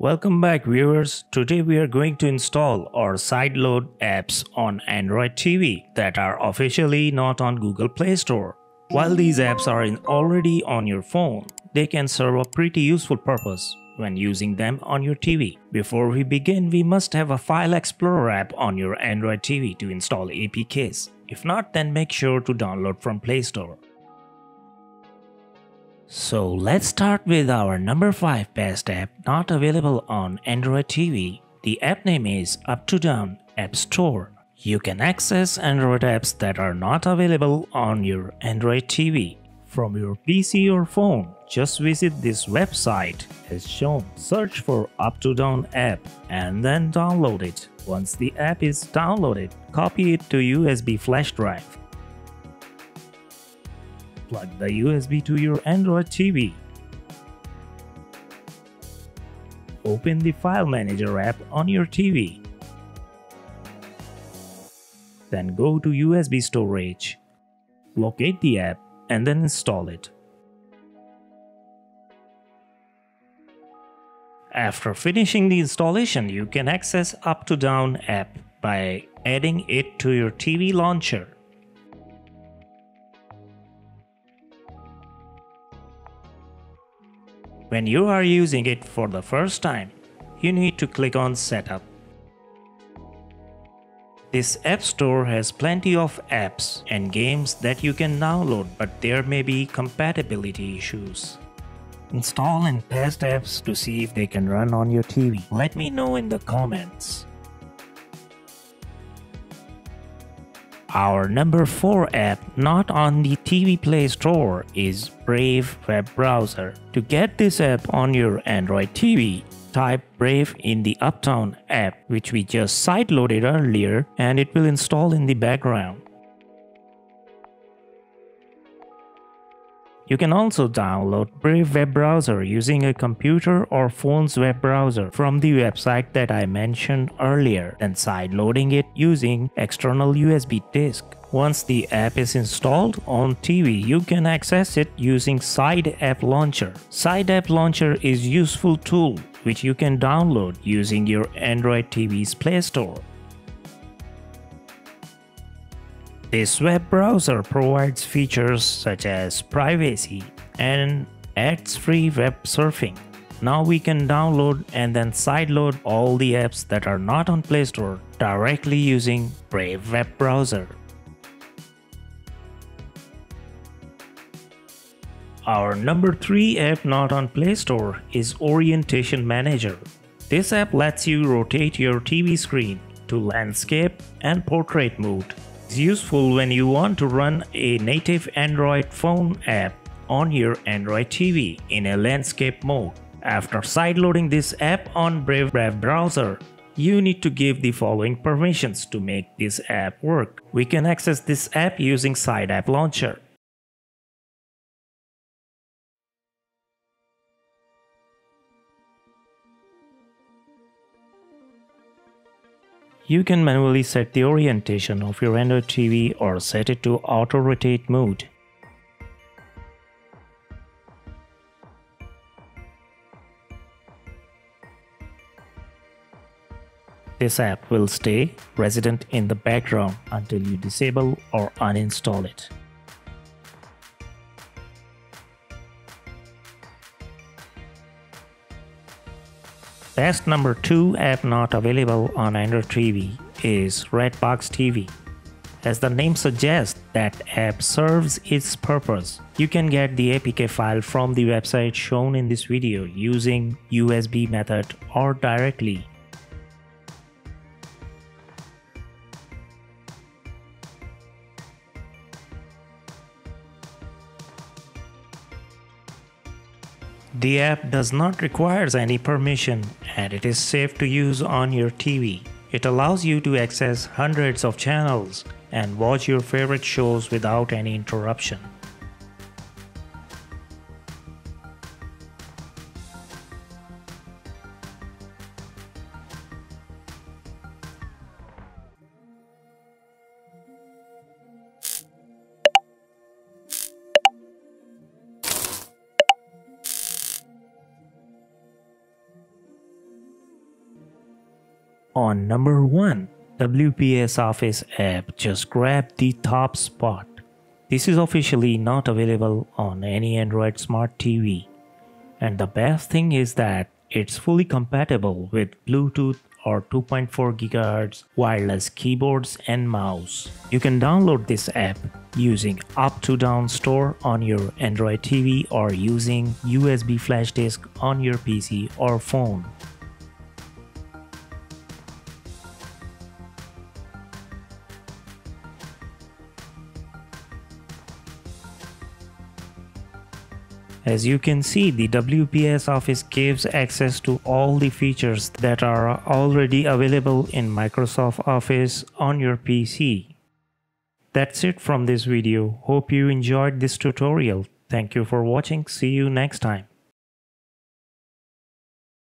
Welcome back viewers. Today we are going to install or sideload apps on Android TV that are officially not on Google Play Store. While these apps are already on your phone, they can serve a pretty useful purpose when using them on your TV. Before we begin, we must have a File Explorer app on your Android TV to install APKs. If not, then make sure to download from Play Store. So let's start with our number 5 best app not available on Android TV. The app name is Uptodown App Store. You can access Android apps that are not available on your Android TV from your PC or phone. Just visit this website as shown. Search for Uptodown app and then download it. Once the app is downloaded, copy it to USB flash drive plug the USB to your Android TV. Open the File Manager app on your TV. Then go to USB storage. Locate the app and then install it. After finishing the installation, you can access Uptodown app by adding it to your TV launcher. When you are using it for the first time, you need to click on Setup. This App Store has plenty of apps and games that you can download but there may be compatibility issues. Install and test apps to see if they can run on your TV. Let me know in the comments. Our number 4 app not on the TV Play Store is Brave web browser. To get this app on your Android TV, type Brave in the Uptodown app which we just sideloaded earlier and it will install in the background. You can also download Brave web browser using a computer or phone's web browser from the website that I mentioned earlier and sideloading it using external USB disk. Once the app is installed on TV, you can access it using Side App Launcher. Side App Launcher is useful tool which you can download using your Android TV's Play Store. This web browser provides features such as privacy and ads-free web surfing. Now we can download and then sideload all the apps that are not on Play Store directly using Brave web browser. Our number 3 app not on Play Store is Orientation Manager. This app lets you rotate your TV screen to landscape and portrait mode it's useful when you want to run a native Android phone app on your Android TV in a landscape mode. After sideloading this app on Brave web browser, you need to give the following permissions to make this app work. We can access this app using Side App Launcher. You can manually set the orientation of your Android TV or set it to auto rotate mode. This app will stay resident in the background until you disable or uninstall it. Best number 2 app not available on Android TV is Redbox TV. As the name suggests, that app serves its purpose. You can get the APK file from the website shown in this video using USB method or directly The app does not require any permission and it is safe to use on your TV. It allows you to access hundreds of channels and watch your favorite shows without any interruption. On number 1, WPS Office app just grabbed the top spot. This is officially not available on any Android Smart TV. And the best thing is that it's fully compatible with Bluetooth or 2.4 GHz wireless keyboards and mouse. You can download this app using Uptodown store on your Android TV or using USB flash disk on your PC or phone. As you can see, the WPS Office gives access to all the features that are already available in Microsoft Office on your PC. That's it from this video. Hope you enjoyed this tutorial. Thank you for watching. See you next time.